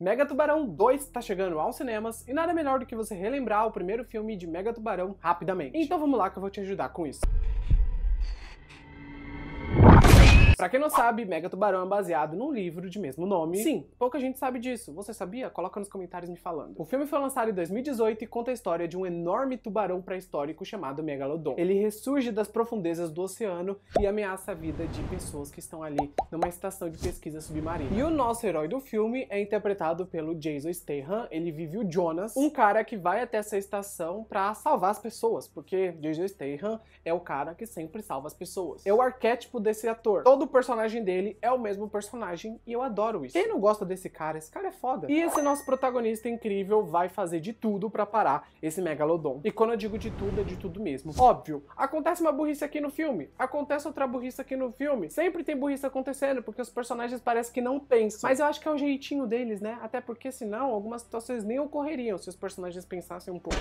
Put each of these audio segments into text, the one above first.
Mega Tubarão 2 está chegando aos cinemas e nada melhor do que você relembrar o primeiro filme de Mega Tubarão rapidamente. Então vamos lá que eu vou te ajudar com isso. Pra quem não sabe, Mega Tubarão é baseado num livro de mesmo nome. Sim, pouca gente sabe disso. Você sabia? Coloca nos comentários me falando. O filme foi lançado em 2018 e conta a história de um enorme tubarão pré-histórico chamado Megalodon. Ele ressurge das profundezas do oceano e ameaça a vida de pessoas que estão ali numa estação de pesquisa submarina. E o nosso herói do filme é interpretado pelo Jason Statham. Ele vive o Jonas, um cara que vai até essa estação para salvar as pessoas, porque Jason Statham é o cara que sempre salva as pessoas. É o arquétipo desse ator. Todo personagem dele é o mesmo personagem e eu adoro isso. Quem não gosta desse cara? Esse cara é foda. E esse nosso protagonista incrível vai fazer de tudo para parar esse megalodon. E quando eu digo de tudo, é de tudo mesmo. Óbvio, acontece uma burrice aqui no filme, acontece outra burrice aqui no filme. Sempre tem burrice acontecendo, porque os personagens parecem que não pensam. Mas eu acho que é o jeitinho deles, né? Até porque senão algumas situações nem ocorreriam se os personagens pensassem um pouco.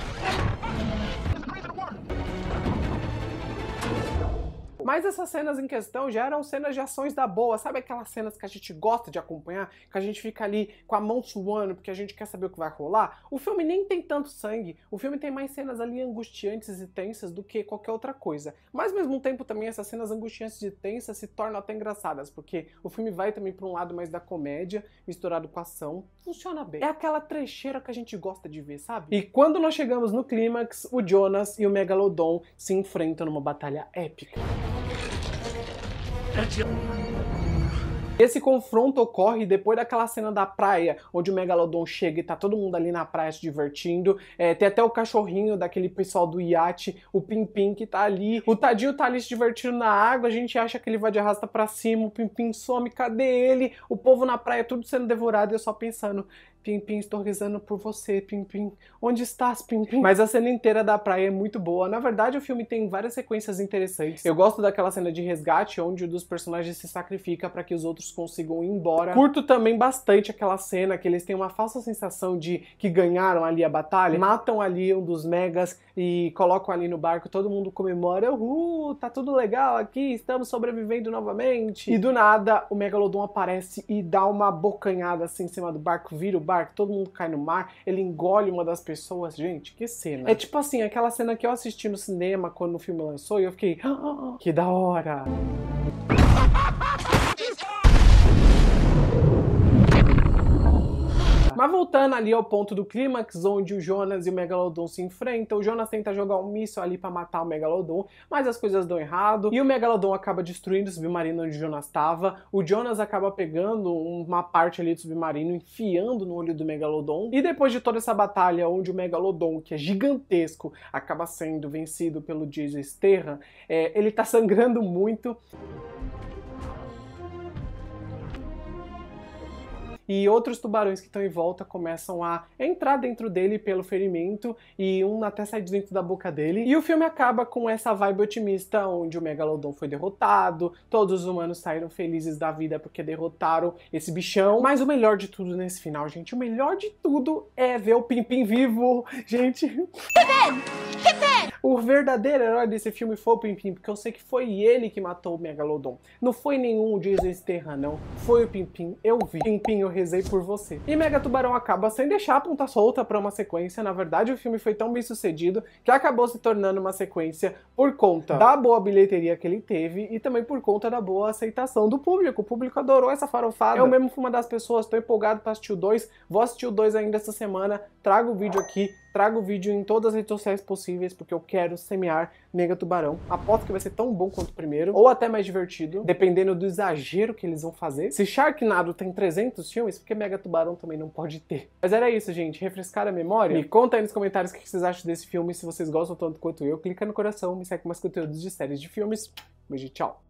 Mas essas cenas em questão já eram cenas de ações da boa, sabe aquelas cenas que a gente gosta de acompanhar, que a gente fica ali com a mão suando porque a gente quer saber o que vai rolar? O filme nem tem tanto sangue, o filme tem mais cenas ali angustiantes e tensas do que qualquer outra coisa. Mas ao mesmo tempo também essas cenas angustiantes e tensas se tornam até engraçadas, porque o filme vai também para um lado mais da comédia, misturado com ação, funciona bem. É aquela trecheira que a gente gosta de ver, sabe? E quando nós chegamos no clímax, o Jonas e o Megalodon se enfrentam numa batalha épica. Esse confronto ocorre depois daquela cena da praia, onde o Megalodon chega e tá todo mundo ali na praia se divertindo. É, tem até o cachorrinho daquele pessoal do iate, o Pimpim que tá ali. O Tadinho tá ali se divertindo na água, a gente acha que ele vai de arrasta pra cima, o Pimpim some, cadê ele? O povo na praia tudo sendo devorado e eu só pensando, Pimpim, estou rezando por você, Pimpim. Onde estás, Pimpim? Mas a cena inteira da praia é muito boa. Na verdade, o filme tem várias sequências interessantes. Eu gosto daquela cena de resgate, onde um dos personagens se sacrifica para que os outros consigam ir embora. Curto também bastante aquela cena que eles têm uma falsa sensação de que ganharam ali a batalha. Matam ali um dos megas e colocam ali no barco, todo mundo comemora. Uhul, tá tudo legal aqui, estamos sobrevivendo novamente. E do nada, o Megalodon aparece e dá uma bocanhada assim em cima do barco, vira o barco barco, todo mundo cai no mar, ele engole uma das pessoas. Gente, que cena. É tipo assim, aquela cena que eu assisti no cinema quando o filme lançou e eu fiquei, ah, que da hora. Mas voltando ali ao ponto do clímax, onde o Jonas e o Megalodon se enfrentam, o Jonas tenta jogar um míssil ali para matar o Megalodon, mas as coisas dão errado, e o Megalodon acaba destruindo o submarino onde o Jonas estava, o Jonas acaba pegando uma parte ali do submarino, enfiando no olho do Megalodon, e depois de toda essa batalha, onde o Megalodon, que é gigantesco, acaba sendo vencido pelo Jason Statham, é, ele tá sangrando muito, e outros tubarões que estão em volta começam a entrar dentro dele pelo ferimento e um até sai dentro da boca dele. E o filme acaba com essa vibe otimista onde o Megalodon foi derrotado, todos os humanos saíram felizes da vida porque derrotaram esse bichão. Mas o melhor de tudo nesse final, gente, o melhor de tudo é ver o Pimpim vivo, gente. O verdadeiro herói desse filme foi o Pimpim, porque eu sei que foi ele que matou o Megalodon. Não foi nenhum Jason Statham, não. Foi o Pimpim. Eu vi. Pimpim, eu rezei por você. E Mega Tubarão acaba sem deixar a ponta solta para uma sequência. Na verdade, o filme foi tão bem sucedido que acabou se tornando uma sequência por conta da boa bilheteria que ele teve e também por conta da boa aceitação do público. O público adorou essa farofada. Eu mesmo fui uma das pessoas, tô empolgado para assistir o 2. Vou assistir o 2 ainda essa semana. Trago o vídeo aqui trago o vídeo em todas as redes sociais possíveis, porque eu quero semear Mega Tubarão. Aposto que vai ser tão bom quanto o primeiro, ou até mais divertido, dependendo do exagero que eles vão fazer. Se Sharknado tem 300 filmes, porque Mega Tubarão também não pode ter. Mas era isso, gente. Refrescar a memória. Me conta aí nos comentários o que vocês acham desse filme, se vocês gostam tanto quanto eu. Clica no coração, me segue com mais conteúdos de séries de filmes. Beijo, tchau.